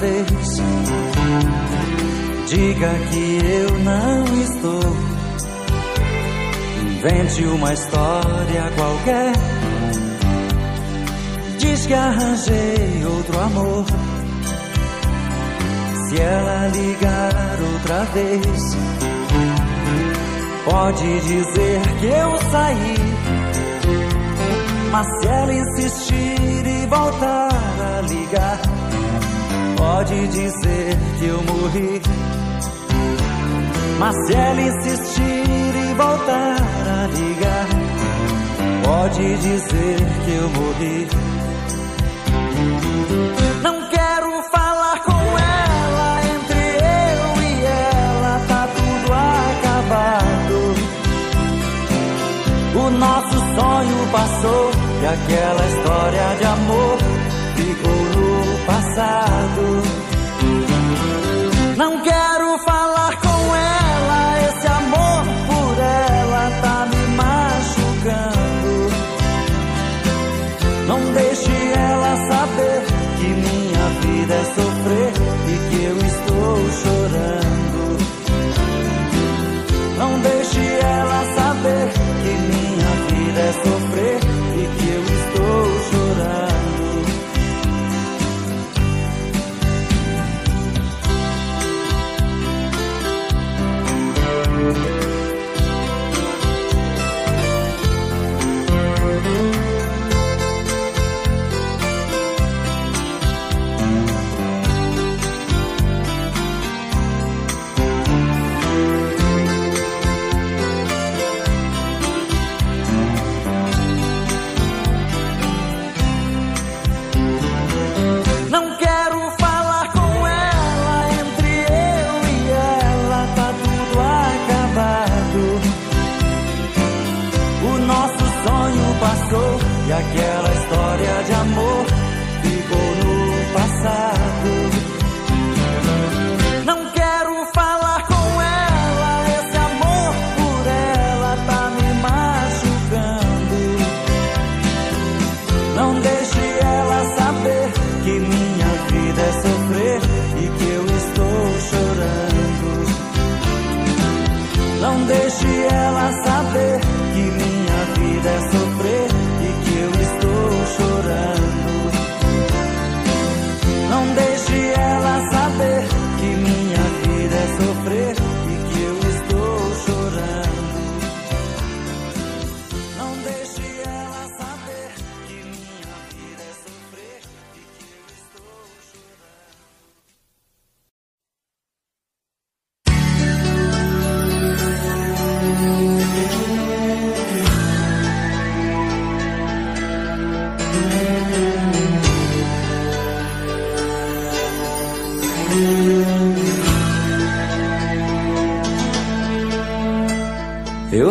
vez, diga que eu não estou. Invente uma história qualquer. Diz que arranjei outro amor. Se ela ligar outra vez, pode dizer que eu saí. Mas se ela insistir e voltar a ligar, pode dizer que eu morri. Mas se ela insistir e voltar a ligar, pode dizer que eu morri. Não quero falar com ela, entre eu e ela tá tudo acabado. O nosso sonho passou e aquela história de amor passado.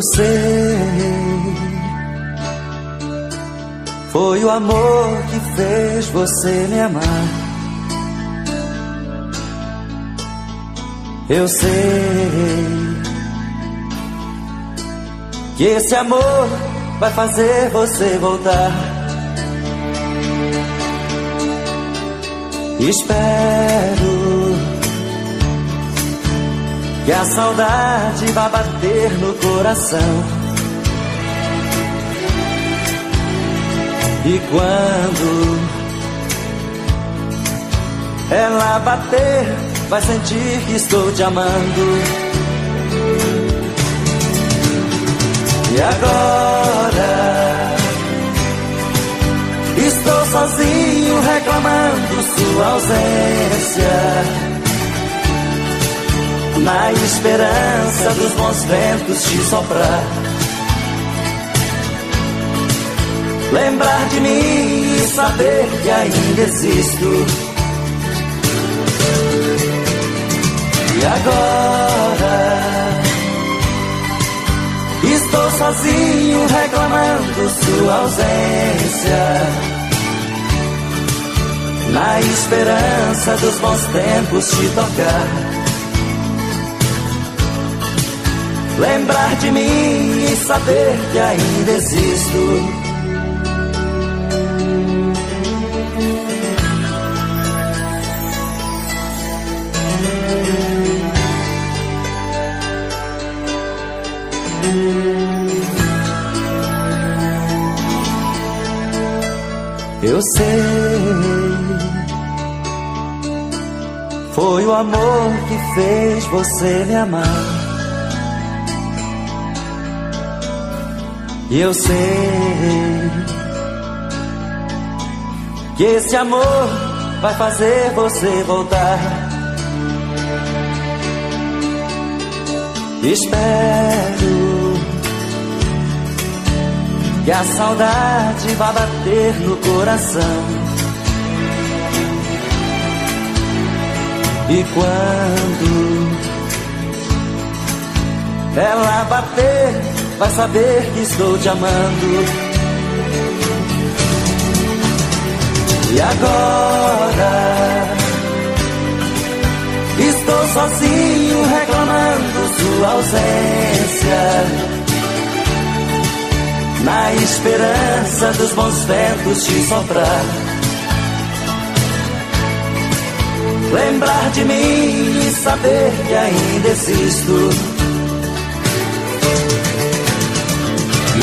Sei, foi o amor que fez você me amar. Eu sei que esse amor vai fazer você voltar. Espero que a saudade vá bater no coração. E quando ela bater, vai sentir que estou te amando. E agora estou sozinho reclamando sua ausência na esperança dos bons ventos te soprar. Lembrar de mim e saber que ainda existo. E agora estou sozinho reclamando sua ausência. Na esperança dos bons tempos te tocar. Lembrar de mim e saber que ainda existo. Eu sei, foi o amor que fez você me amar. Eu sei que esse amor vai fazer você voltar. Espero que a saudade vá bater no coração. E quando ela bater, vai saber que estou te amando. E agora estou sozinho reclamando sua ausência. Na esperança dos bons ventos te soprar. Lembrar de mim e saber que ainda existo.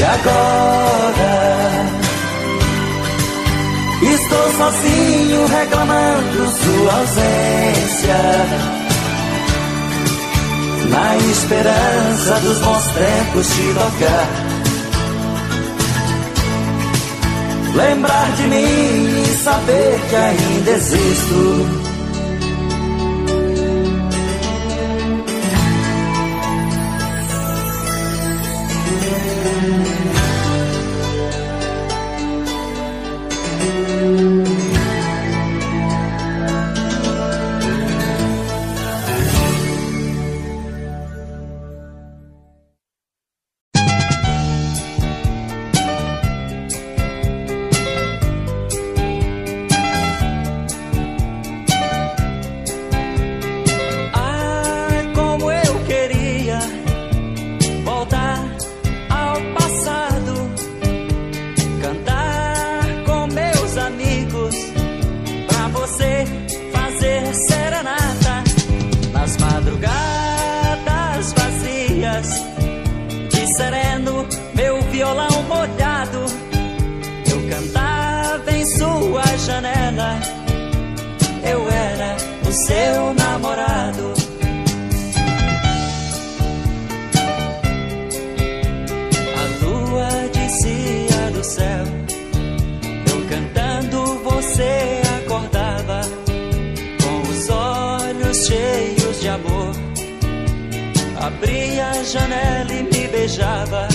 E agora Estou sozinho reclamando sua ausência. Na esperança dos bons tempos te tocar. Lembrar de mim e saber que ainda existo. janela. Eu era o seu namorado. A lua descia do céu. Eu cantando, você acordava. Com os olhos cheios de amor. Abria a janela e me beijava.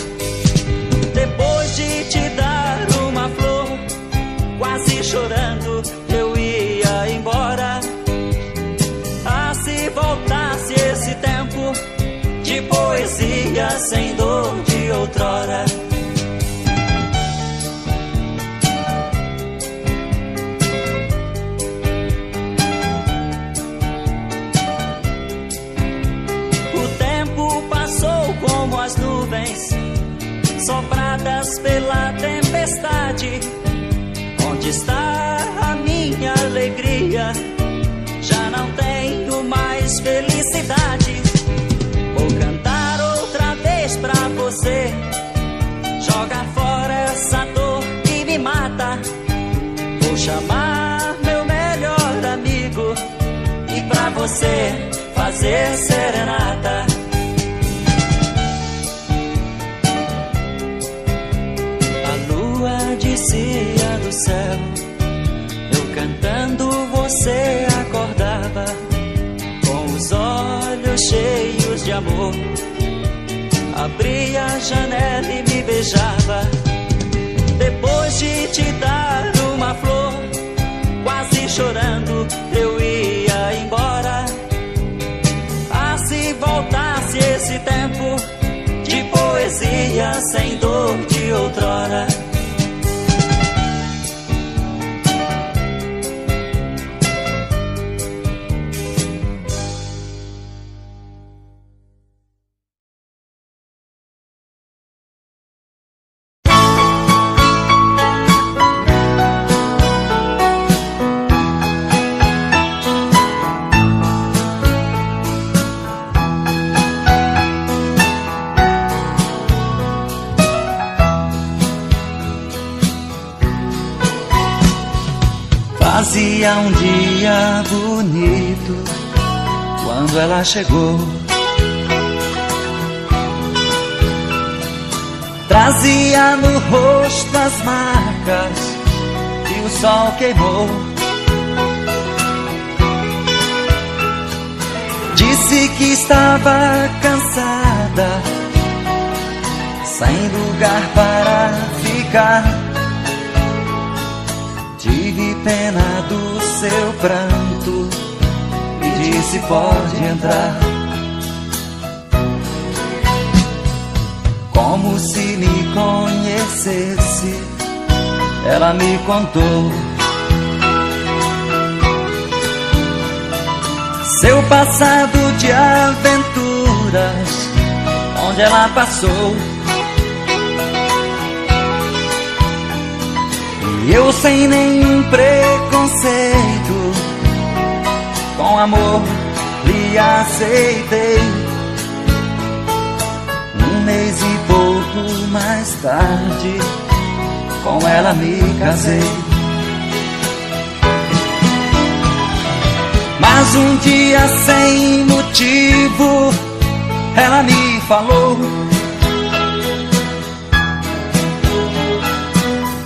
meu melhor amigo e pra você fazer serenata. A lua descia do céu, eu cantando você acordava com os olhos cheios de amor. Abria a janela e me beijava. Depois de te dar chorando, eu ia embora. Ah, se voltasse esse tempo de poesia sem dor de outrora. Fazia um dia bonito quando ela chegou. Trazia no rosto as marcas que o sol queimou. Disse que estava cansada, sem lugar para ficar. Tive pena do seu pranto e disse: Pode entrar. como se me conhecesse. Ela me contou seu passado de aventuras, onde ela passou. E eu sem nenhum preconceito, com amor lhe aceitei. Um mês e pouco mais tarde, com ela me casei. Mas um dia sem motivo, ela me falou.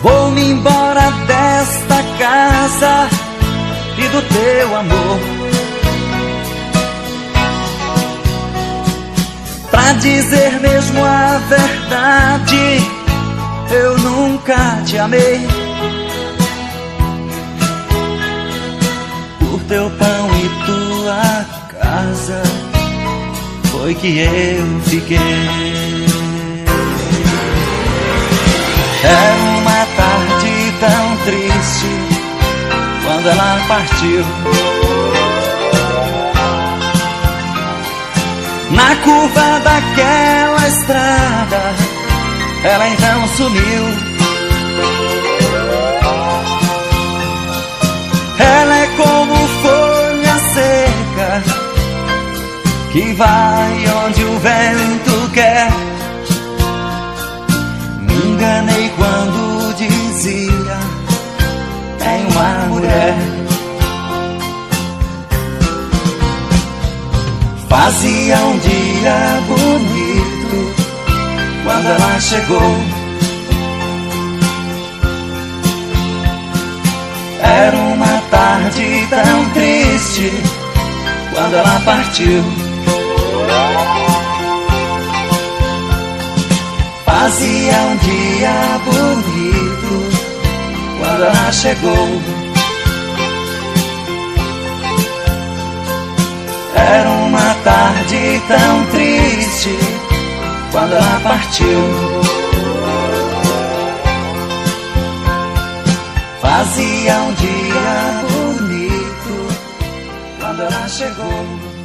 Vou-me embora desta casa e do teu amor. Pra dizer mesmo a verdade, eu nunca te amei. Por teu pão e tua casa, foi que eu fiquei. Tão triste quando ela partiu. Na curva daquela estrada, ela então sumiu. Ela é como folha seca que vai onde o vento Fazia um dia bonito quando ela chegou. Era uma tarde tão triste quando ela partiu. Fazia um dia bonito quando ela chegou. Era uma tarde tão triste quando ela partiu. Fazia um dia bonito quando ela chegou.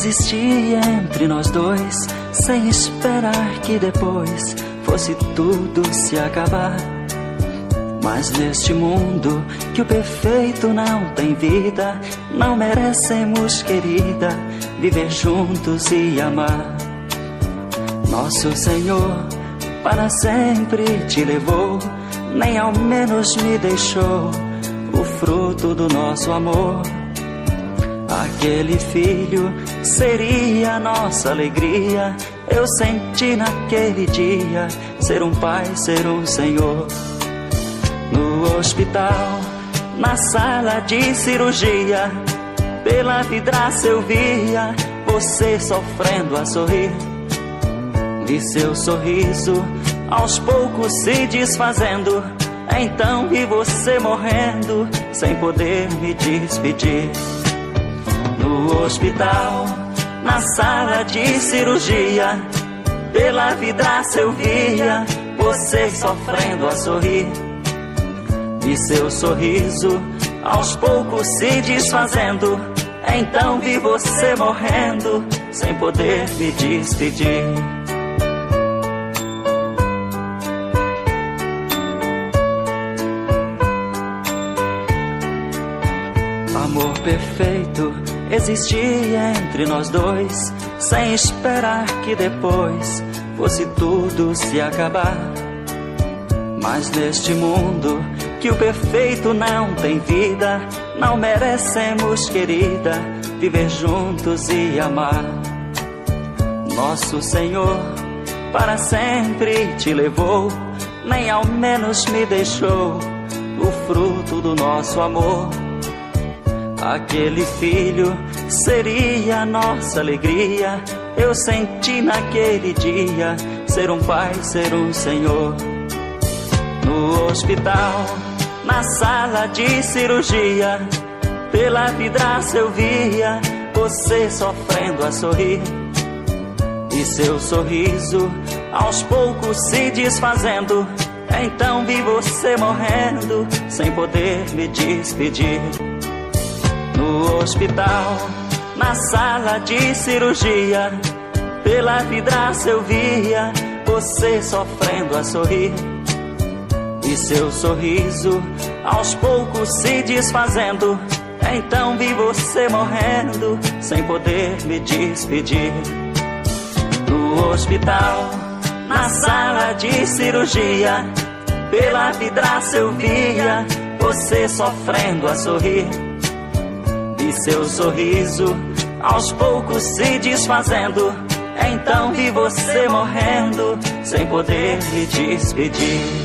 Existia entre nós dois, sem esperar que depois fosse tudo se acabar. Mas neste mundo que o perfeito não tem vida, não merecemos, querida, viver juntos e amar. Nosso Senhor para sempre te levou, nem ao menos me deixou o fruto do nosso amor. Aquele filho seria a nossa alegria. Eu senti naquele dia ser um pai, ser um senhor. No hospital, na sala de cirurgia, pela vidraça eu via você sofrendo a sorrir. E seu sorriso aos poucos se desfazendo. Então vi você morrendo sem poder me despedir no hospital, na sala de cirurgia. Pela vidraça eu via você sofrendo a sorrir. E seu sorriso aos poucos se desfazendo. Então vi você morrendo, sem poder me despedir. Amor perfeito existia entre nós dois, sem esperar que depois fosse tudo se acabar. Mas neste mundo que o perfeito não tem vida, não merecemos, querida, viver juntos e amar. Nosso Senhor para sempre te levou, nem ao menos me deixou o fruto do nosso amor. Aquele filho seria nossa alegria. Eu senti naquele dia ser um pai, ser um senhor. No hospital, na sala de cirurgia, pela vidraça eu via você sofrendo a sorrir. E seu sorriso aos poucos se desfazendo. Então vi você morrendo, sem poder me despedir no hospital, na sala de cirurgia. Pela vidraça eu via você sofrendo a sorrir. E seu sorriso aos poucos se desfazendo. Então vi você morrendo, sem poder me despedir. No hospital, na sala de cirurgia. Pela vidraça eu via você sofrendo a sorrir e seu sorriso aos poucos se desfazendo. Então vi você morrendo sem poder me despedir.